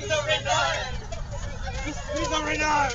He's a renard!